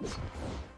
フフフ。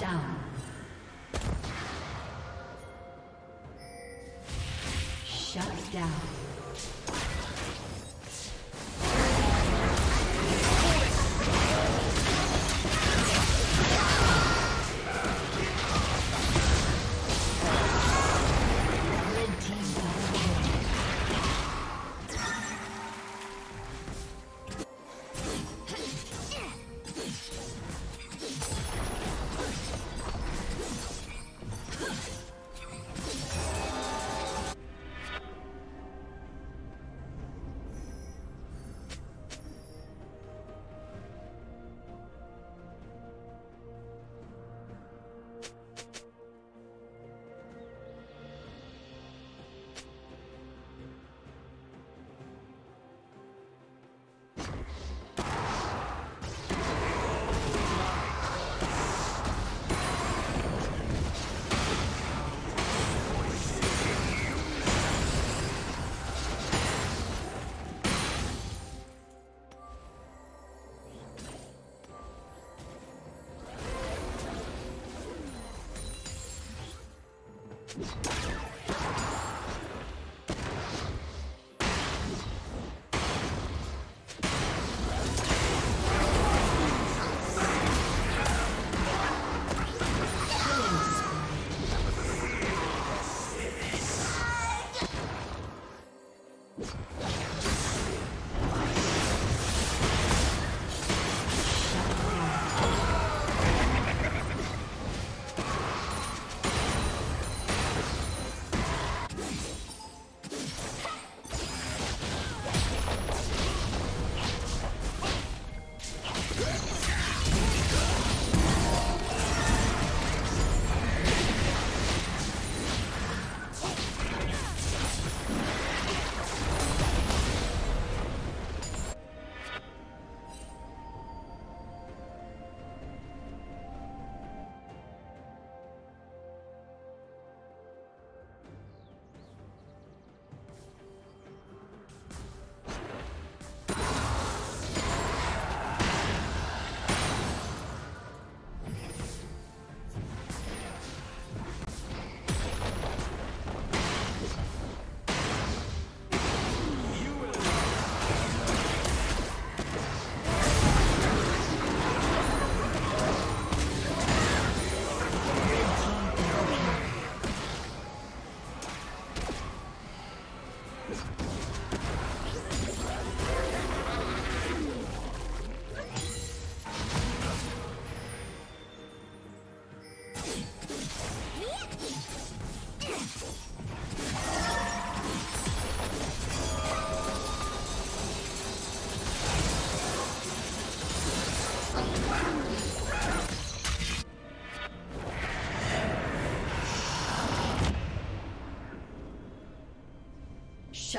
Down.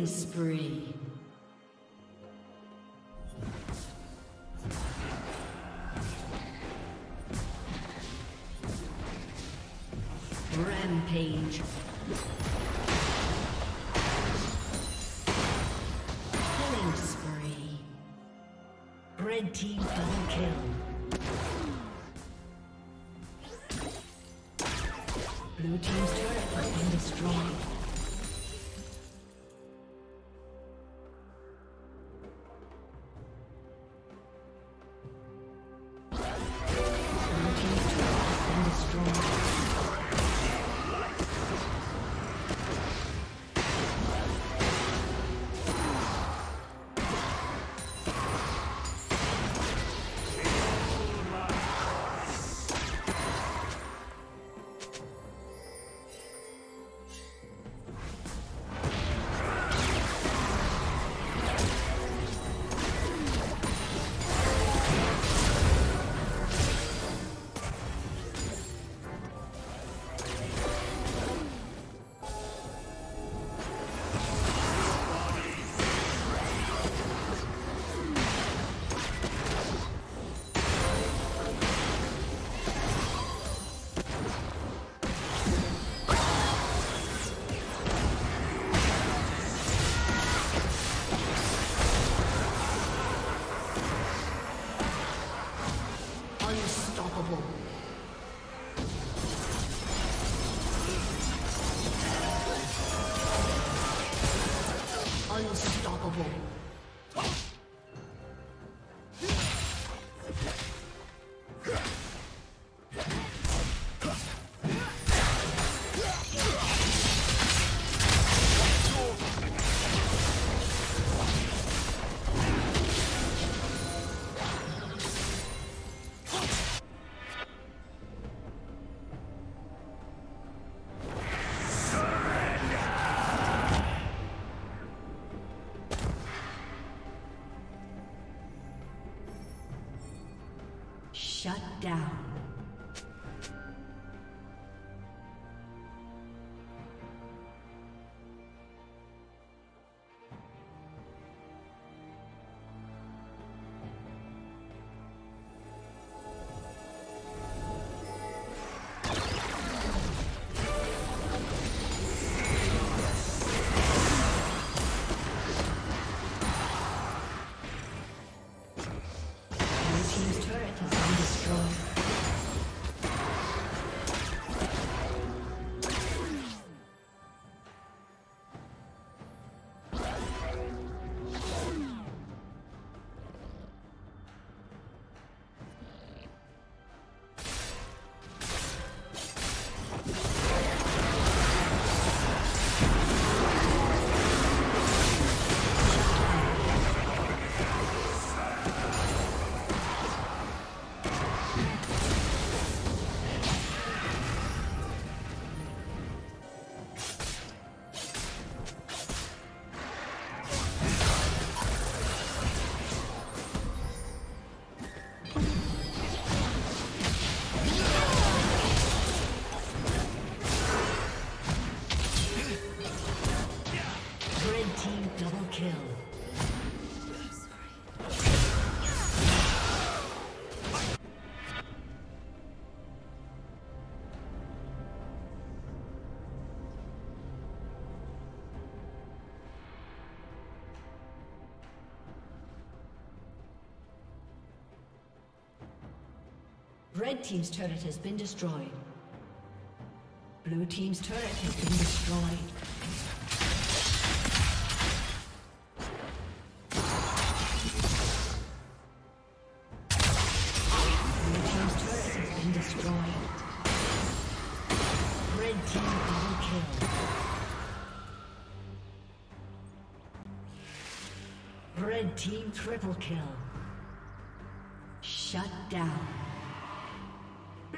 Killing spree. Rampage. Killing spree. Red team double kill. Blue team's turret has been destroyed. Down. Red Team's turret has been destroyed. Blue Team's turret has been destroyed. Red Team triple kill. Shut down.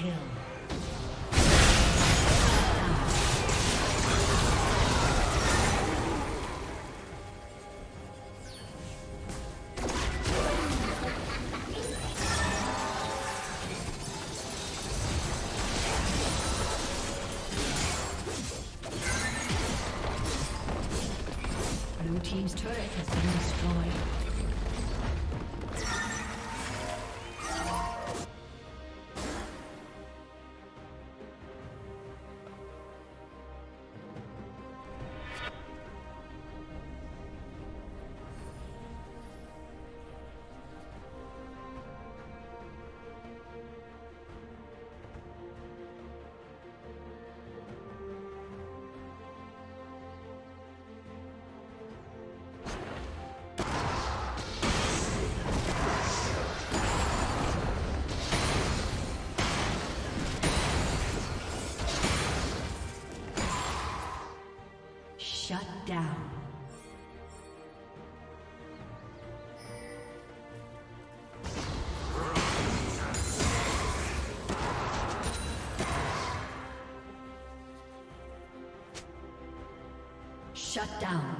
Kill. Down. Shut down.